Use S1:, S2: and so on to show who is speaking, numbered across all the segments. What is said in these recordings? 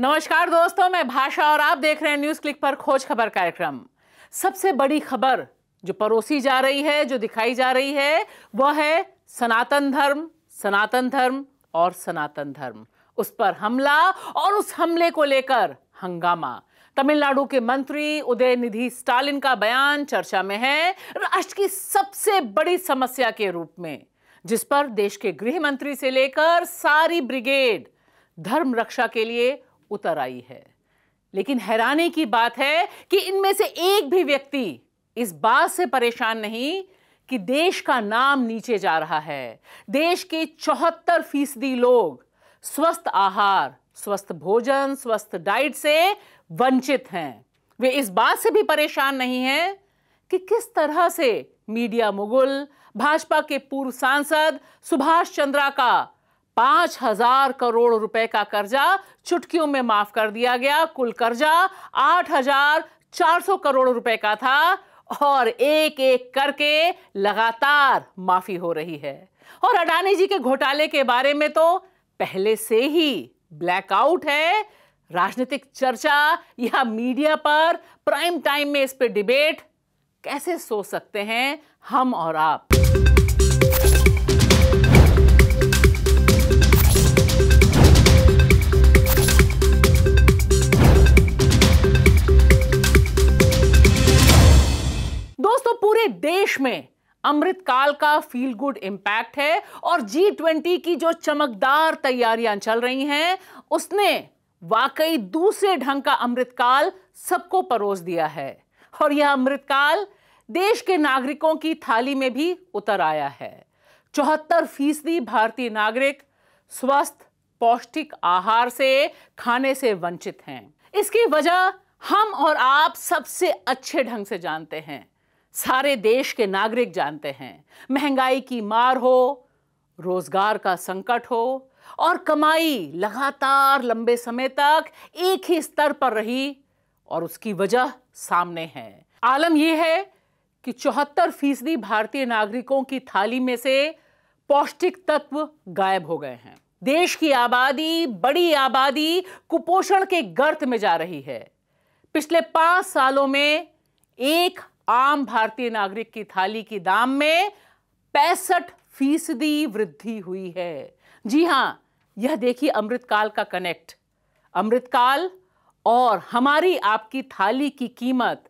S1: नमस्कार दोस्तों, मैं भाषा और आप देख रहे हैं न्यूज़ क्लिक पर खोज खबर कार्यक्रम। सबसे बड़ी खबर जो परोसी जा रही है, जो दिखाई जा रही है, वह है सनातन धर्म सनातन धर्म और सनातन धर्म। उस पर हमला और उस हमले को लेकर हंगामा। तमिलनाडु के मंत्री उदय निधि स्टालिन का बयान चर्चा में है, राष्ट्र की सबसे बड़ी समस्या के रूप में, जिस पर देश के गृह मंत्री से लेकर सारी ब्रिगेड, धर्म रक्षा के लिए उतर आई है। लेकिन हैरानी की बात है कि इनमें से एक भी व्यक्ति इस बात से परेशान नहीं कि देश का नाम नीचे जा रहा है। देश के चौहत्तर फ़ीसदी लोग स्वस्थ आहार, स्वस्थ भोजन, स्वस्थ डाइट से वंचित हैं। वे इस बात से भी परेशान नहीं हैं कि किस तरह से मीडिया मुगुल, भाजपा के पूर्व सांसद सुभाष चंद्रा का पाँच हज़ार करोड़ रुपए का कर्जा चुटकियों में माफ़ कर दिया गया। कुल कर्जा आठ हज़ार चार सौ करोड़ रुपए का था और एक एक करके लगातार माफ़ी हो रही है। और अडानी जी के घोटाले के बारे में तो पहले से ही ब्लैकआउट है। राजनीतिक चर्चा या मीडिया पर प्राइम टाइम में इस पर डिबेट कैसे सोच सकते हैं हम और आप? देश में अमृतकाल का फील गुड इंपैक्ट है और जी ट्वेंटी की जो चमकदार तैयारियाँ चल रही हैं, उसने वाकई दूसरे ढंग का अमृतकाल सबको परोस दिया है। और यह अमृतकाल देश के नागरिकों की थाली में भी उतर आया है। चौहत्तर फ़ीसदी भारतीय नागरिक स्वस्थ, पौष्टिक आहार से खाने से वंचित हैं। इसकी वजह हम और आप सबसे अच्छे ढंग से जानते हैं। सारे देश के नागरिक जानते हैं। महँगाई की मार हो, रोज़गार का संकट हो, और कमाई लगातार लंबे समय तक एक ही स्तर पर रही और उसकी वजह सामने है। आलम यह है कि चौहत्तर फ़ीसदी भारतीय नागरिकों की थाली में से पौष्टिक तत्व गायब हो गए हैं। देश की आबादी, बड़ी आबादी कुपोषण के गर्त में जा रही है। पिछले पाँच सालों में एक आम भारतीय नागरिक की थाली की दाम में पैंसठ फ़ीसदी वृद्धि हुई है। जी हाँ, यह देखिए अमृतकाल का कनेक्ट। अमृतकाल और हमारी आपकी थाली की कीमत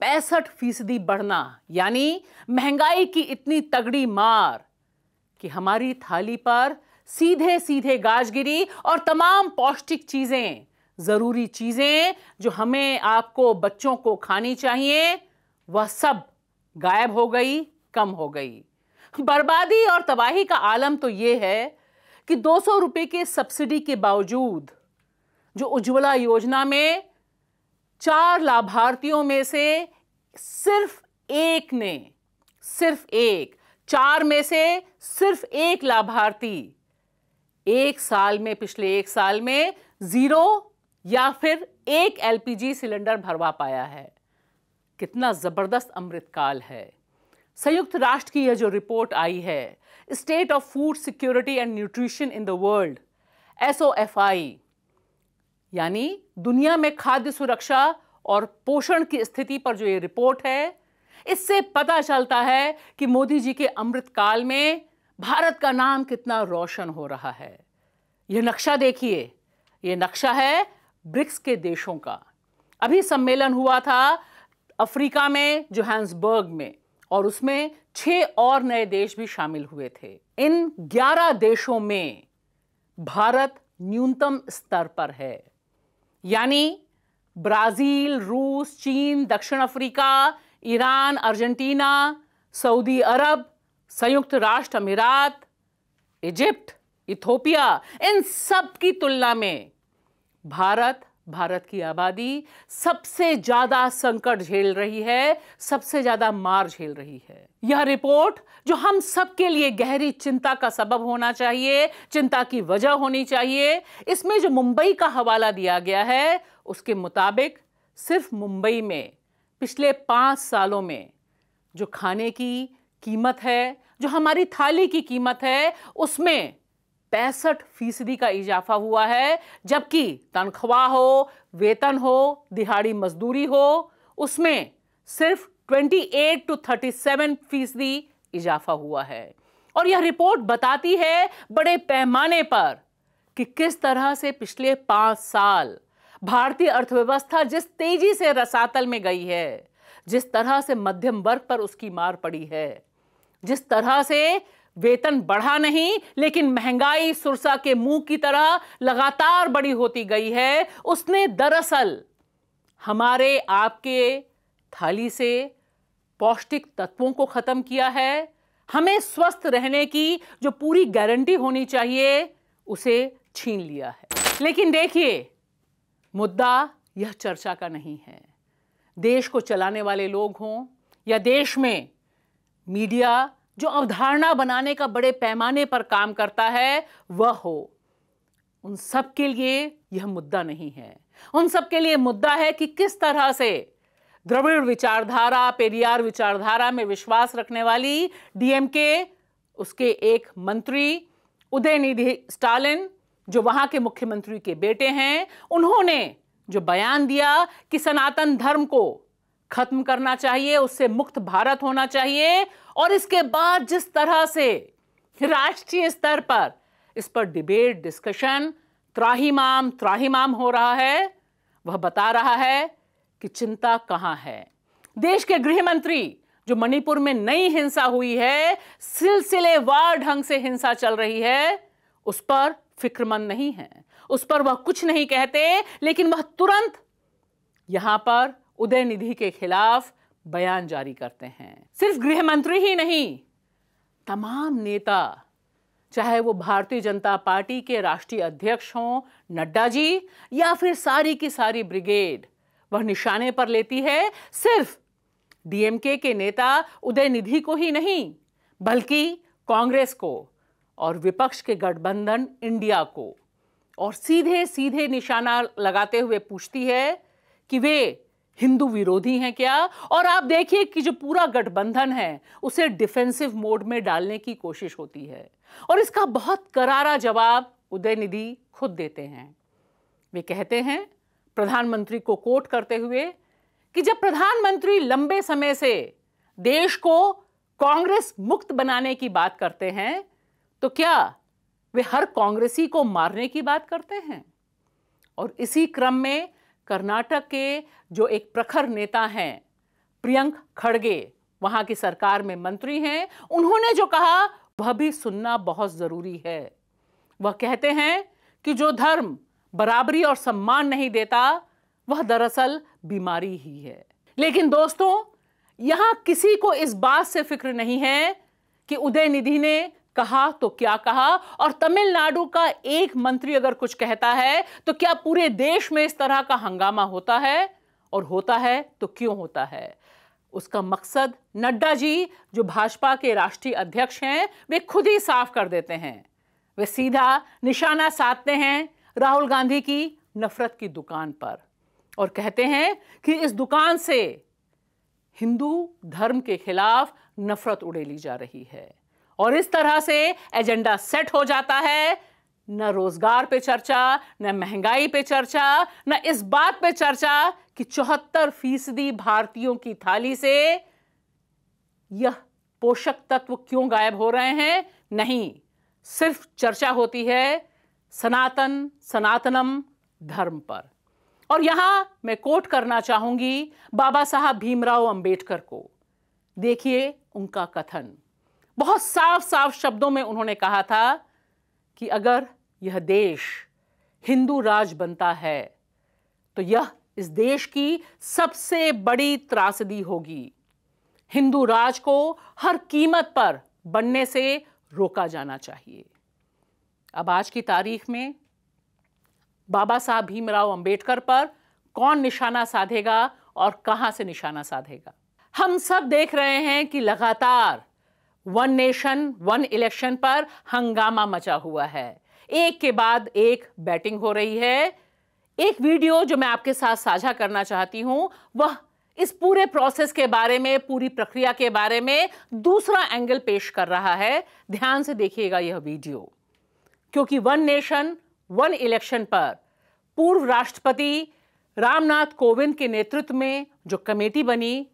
S1: पैंसठ फ़ीसदी बढ़ना, यानी महँगाई की इतनी तगड़ी मार कि हमारी थाली पर सीधे सीधे गाजगिरी और तमाम पौष्टिक चीज़ें, ज़रूरी चीज़ें जो हमें आपको, बच्चों को खानी चाहिए वह सब गायब हो गई, कम हो गई। बर्बादी और तबाही का आलम तो यह है कि 200 रुपए के सब्सिडी के बावजूद, जो उज्ज्वला योजना में चार लाभार्थियों में से सिर्फ़ एक ने, सिर्फ़ एक, चार में से सिर्फ़ एक लाभार्थी एक साल में, पिछले एक साल में ज़ीरो या फिर एक एलपीजी सिलेंडर भरवा पाया है। कितना ज़बरदस्त अमृतकाल है। संयुक्त राष्ट्र की यह जो रिपोर्ट आई है state of food security and nutrition in the world S यानी दुनिया में खाद्य सुरक्षा और पोषण की स्थिति पर जो ये रिपोर्ट है, इससे पता चलता है कि मोदी जी के अमृतकाल में भारत का नाम कितना रोशन हो रहा है। यह नक्शा देखिए यह नक्शा है ब्रिक्स के देशों का। अभी सम्मेलन हुआ था अफ्रीका में, जोहान्सबर्ग में और उसमें छह और नए देश भी शामिल हुए थे। इन ग्यारह देशों में भारत न्यूनतम स्तर पर है। यानी ब्राज़ील, रूस, चीन, दक्षिण अफ्रीका, ईरान, अर्जेंटीना, सऊदी अरब, संयुक्त राष्ट्र अमीरात, इजिप्ट, इथोपिया, इन सब की तुलना में भारत भारत की आबादी सबसे ज़्यादा संकट झेल रही है, सबसे ज़्यादा मार झेल रही है। यह रिपोर्ट जो हम सबके लिए गहरी चिंता का सबब होना चाहिए, चिंता की वजह होनी चाहिए, इसमें जो मुंबई का हवाला दिया गया है, उसके मुताबिक सिर्फ़ मुंबई में पिछले पाँच सालों में जो खाने की कीमत है, जो हमारी थाली की कीमत है, उसमें पैंसठ फ़ीसदी का इजाफा हुआ है, जबकि तनख्वाह हो, वेतन हो, दिहाड़ी मजदूरी हो, उसमें सिर्फ़ 28 टू 37 फ़ीसदी इजाफा हुआ है। और यह रिपोर्ट बताती है बड़े पैमाने पर कि किस तरह से पिछले पाँच साल भारतीय अर्थव्यवस्था जिस तेज़ी से रसातल में गई है, जिस तरह से मध्यम वर्ग पर उसकी मार पड़ी है, जिस तरह से वेतन बढ़ा नहीं, लेकिन महँगाई सुरसा के मुँह की तरह लगातार बड़ी होती गई है। उसने दरअसल हमारे आपके थाली से पौष्टिक तत्वों को खत्म किया है। हमें स्वस्थ रहने की जो पूरी गारंटी होनी चाहिए, उसे छीन लिया है। लेकिन देखिए, मुद्दा यह चर्चा का नहीं है। देश को चलाने वाले लोग हों या देश में मीडिया जो अवधारणा बनाने का बड़े पैमाने पर काम करता है, वह हो। उन सब के लिए यह मुद्दा नहीं है। उन सब के लिए मुद्दा है कि किस तरह से द्रविड़ विचारधारा, पेरियार विचारधारा में विश्वास रखने वाली डीएमके उसके एक मंत्री, उदयनिधि स्टालिन, जो वहाँ के मुख्यमंत्री के बेटे हैं, उन्होंने जो बयान दिया कि सनातन धर्म को खत्म करना चाहिए, उससे मुक्त भारत होना चाहिए और इसके बाद जिस तरह से राष्ट्रीय स्तर पर इस पर डिबेट डिस्कशन त्राहीमाम त्राहीमाम हो रहा है, वह बता रहा है कि चिंता कहाँ है। देश के गृह मंत्री जो मणिपुर में नई हिंसा हुई है, सिलसिलेवार ढंग से हिंसा चल रही है, उस पर फिक्रमंद नहीं है। उस पर वह कुछ नहीं कहते, लेकिन वह तुरंत यहाँ पर उदय निधि के खिलाफ बयान जारी करते हैं। सिर्फ़ गृह मंत्री ही नहीं, तमाम नेता, चाहे वो भारतीय जनता पार्टी के राष्ट्रीय अध्यक्ष हों, नड्डा जी, या फिर सारी की सारी ब्रिगेड, वह निशाने पर लेती है सिर्फ़ डीएमके के नेता उदय निधि को ही नहीं, बल्कि कांग्रेस को और विपक्ष के गठबंधन इंडिया को। और सीधे सीधे निशाना लगाते हुए पूछती है कि वे हिंदू विरोधी हैं क्या? और आप देखिए कि जो पूरा गठबंधन है, उसे डिफेंसिव मोड में डालने की कोशिश होती है। और इसका बहुत करारा जवाब उदयनिधि खुद देते हैं। वे कहते हैं, प्रधानमंत्री को कोट करते हुए कि जब प्रधानमंत्री लंबे समय से देश को कांग्रेस मुक्त बनाने की बात करते हैं तो क्या वे हर कांग्रेसी को मारने की बात करते हैं? और इसी क्रम में कर्नाटक के जो एक प्रखर नेता हैं, प्रियंक खड़गे, वहाँ की सरकार में मंत्री हैं। उन्होंने जो कहा, वह भी सुनना बहुत ज़रूरी है। वह कहते हैं कि जो धर्म बराबरी और सम्मान नहीं देता, वह दरअसल बीमारी ही है। लेकिन दोस्तों, यहाँ किसी को इस बात से फ़िक्र नहीं है कि उदय निधि ने कहा तो क्या कहा? और तमिलनाडु का एक मंत्री अगर कुछ कहता है तो क्या पूरे देश में इस तरह का हंगामा होता है? और होता है तो क्यों होता है? उसका मकसद नड्डा जी, जो भाजपा के राष्ट्रीय अध्यक्ष हैं, वे खुद ही साफ़ कर देते हैं। वे सीधा निशाना साधते हैं राहुल गांधी की नफरत की दुकान पर और कहते हैं कि इस दुकान से हिंदू धर्म के खिलाफ नफरत उड़ेली जा रही है। और इस तरह से एजेंडा सेट हो जाता है। न रोज़गार पे चर्चा, न महँगाई पे चर्चा, न इस बात पे चर्चा कि चौहत्तर फ़ीसदी भारतीयों की थाली से यह पोषक तत्व क्यों गायब हो रहे हैं? नहीं, सिर्फ़ चर्चा होती है सनातन, सनातनम धर्म पर। और यहाँ मैं कोट करना चाहूँगी बाबा साहब भीमराव अंबेडकर को। देखिए उनका कथन। बहुत साफ़ साफ़ शब्दों में उन्होंने कहा था कि अगर यह देश हिंदू राज बनता है तो यह इस देश की सबसे बड़ी त्रासदी होगी। हिंदू राज को हर कीमत पर बनने से रोका जाना चाहिए। अब आज की तारीख में बाबा साहब भीमराव अंबेडकर पर कौन निशाना साधेगा और कहाँ से निशाना साधेगा? हम सब देख रहे हैं कि लगातार वन नेशन, वन इलेक्शन पर हंगामा मचा हुआ है। एक के बाद एक बैटिंग हो रही है। एक वीडियो जो मैं आपके साथ साझा करना चाहती हूँ, वह इस पूरे प्रोसेस के बारे में, पूरी प्रक्रिया के बारे में दूसरा एंगल पेश कर रहा है। ध्यान से देखिएगा यह वीडियो। क्योंकि वन नेशन, वन इलेक्शन पर पूर्व राष्ट्रपति रामनाथ कोविंद के नेतृत्व में जो कमेटी बनी,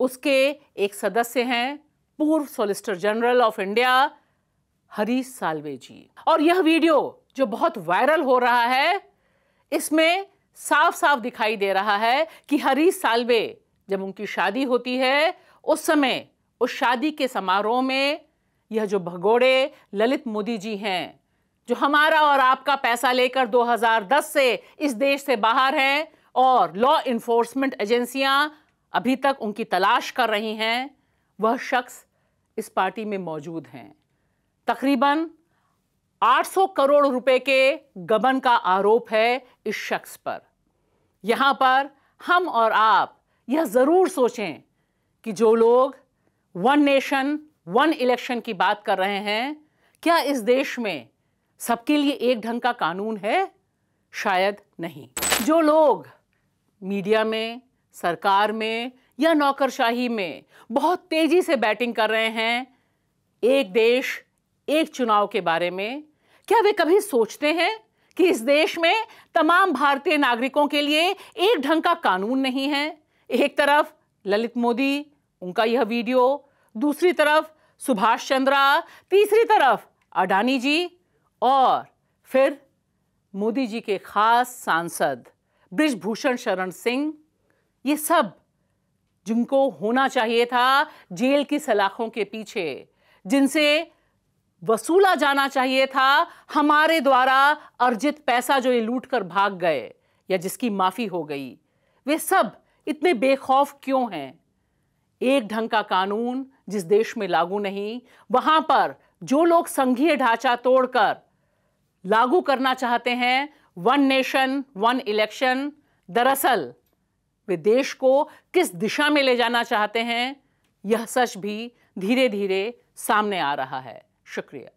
S1: उसके एक सदस्य हैं पूर्व solicitor general of India Harish Salve ji. और यह वीडियो जो बहुत वायरल हो रहा है, इसमें साफ़ साफ़ दिखाई दे रहा है कि हरीश सालवे जब उनकी शादी होती है, उस समय, उस शादी के समारोह में यह जो भगोड़े ललित मोदी जी हैं, जो हमारा और आपका पैसा लेकर 2010 से इस देश से बाहर हैं और लॉ इन्फोर्समेंट एजेंसियाँ अभी तक उनकी तलाश कर रही हैं वह शख्स इस पार्टी में मौजूद हैं। तकरीबन 800 करोड़ रुपए के गबन का आरोप है इस शख्स पर। यहाँ पर हम और आप यह ज़रूर सोचें कि जो लोग वन नेशन, वन इलेक्शन की बात कर रहे हैं, क्या इस देश में सबके लिए एक ढंग का कानून है? शायद नहीं। जो लोग मीडिया में, सरकार में या नौकरशाही में बहुत तेज़ी से बैटिंग कर रहे हैं एक देश, एक चुनाव के बारे में, क्या वे कभी सोचते हैं कि इस देश में तमाम भारतीय नागरिकों के लिए एक ढंग का कानून नहीं है? एक तरफ़ ललित मोदी, उनका यह वीडियो, दूसरी तरफ़ सुभाष चंद्रा, तीसरी तरफ़ अडानी जी, और फिर मोदी जी के खास सांसद ब्रिजभूषण शरण सिंह, ये सब जिनको होना चाहिए था जेल की सलाखों के पीछे, जिनसे वसूला जाना चाहिए था हमारे द्वारा अर्जित पैसा जो ये लूट कर भाग गए या जिसकी माफ़ी हो गई। वे सब इतने बेखौफ क्यों हैं? एक ढंग का कानून जिस देश में लागू नहीं, वहाँ पर जो लोग संघीय ढांचा तोड़कर लागू करना चाहते हैं वन नेशन वन इलेक्शन दरअसल वे देश को किस दिशा में ले जाना चाहते हैं, यह सच भी धीरे धीरे सामने आ रहा है। शुक्रिया।